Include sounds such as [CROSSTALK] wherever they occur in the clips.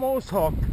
almost hooked.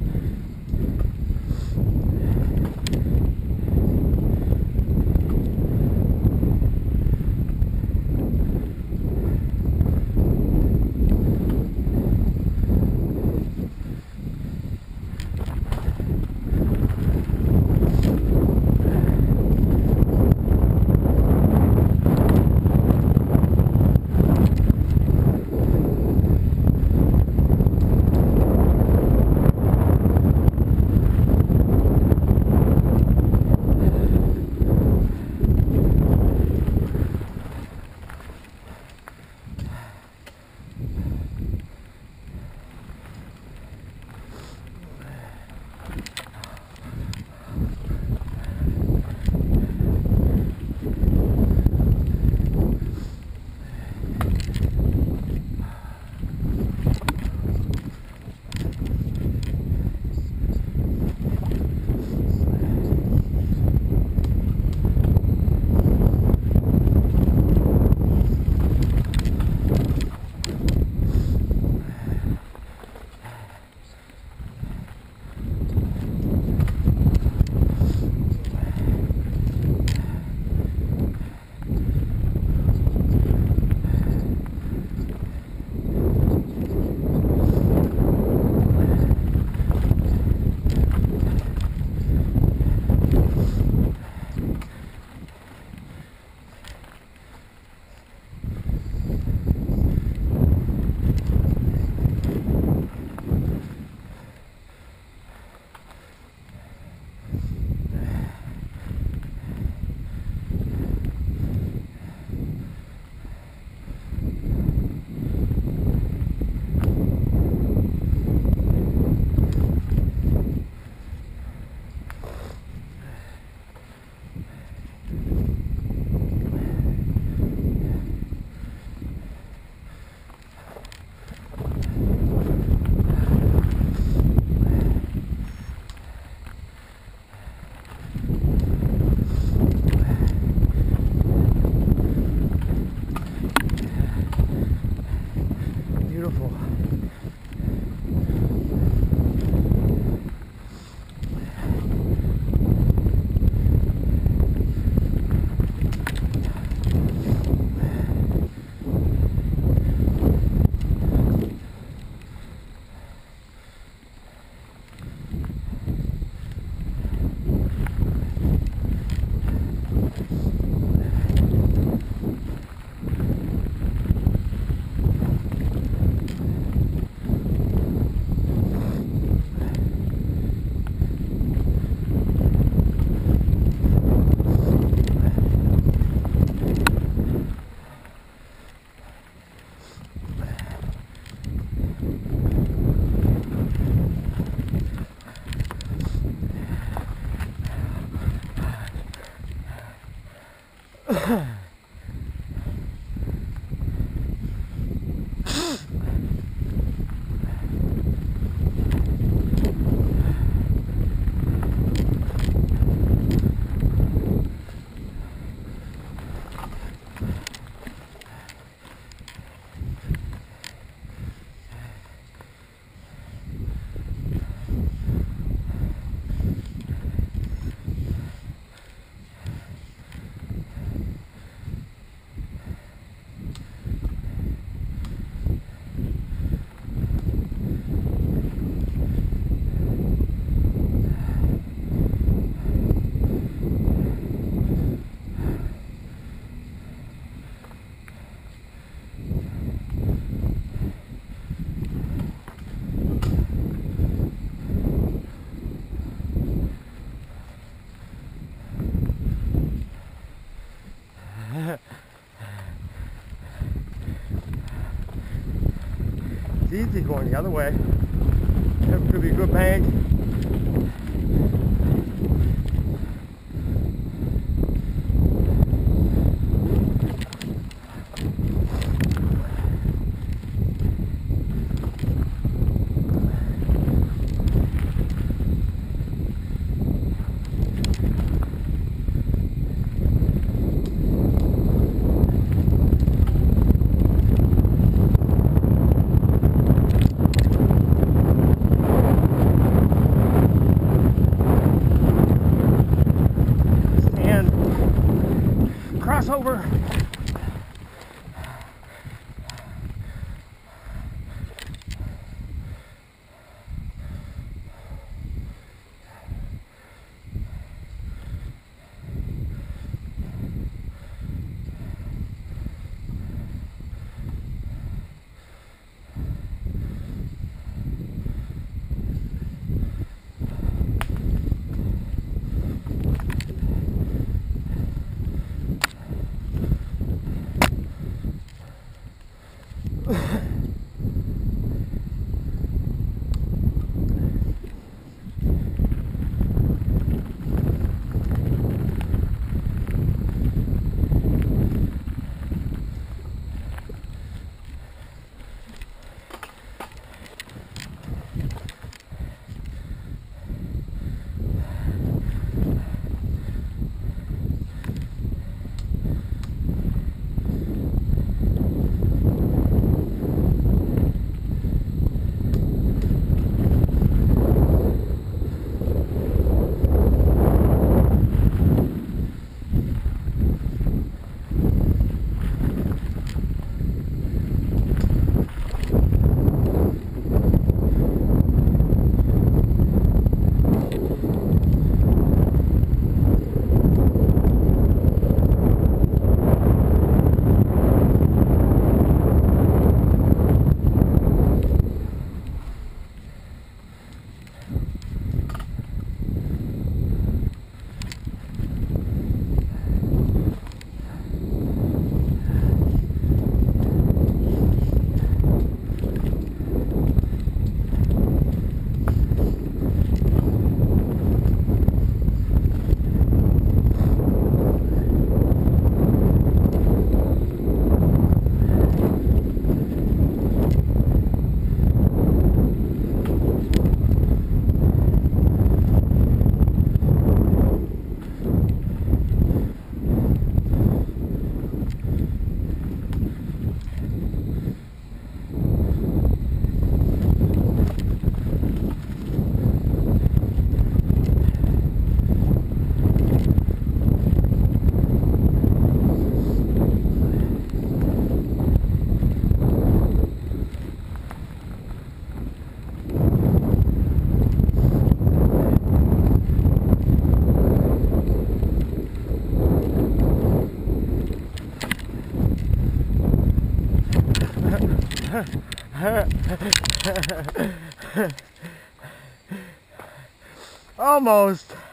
Going the other way. That could be a good bank. [LAUGHS] Almost.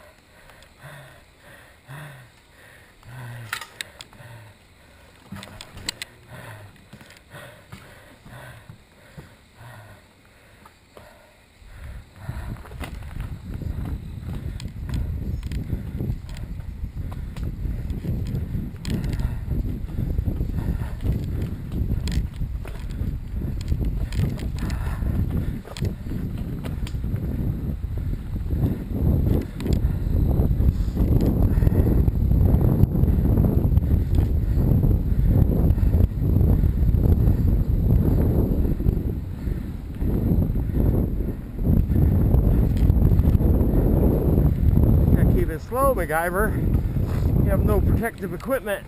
MacGyver. You have no protective equipment.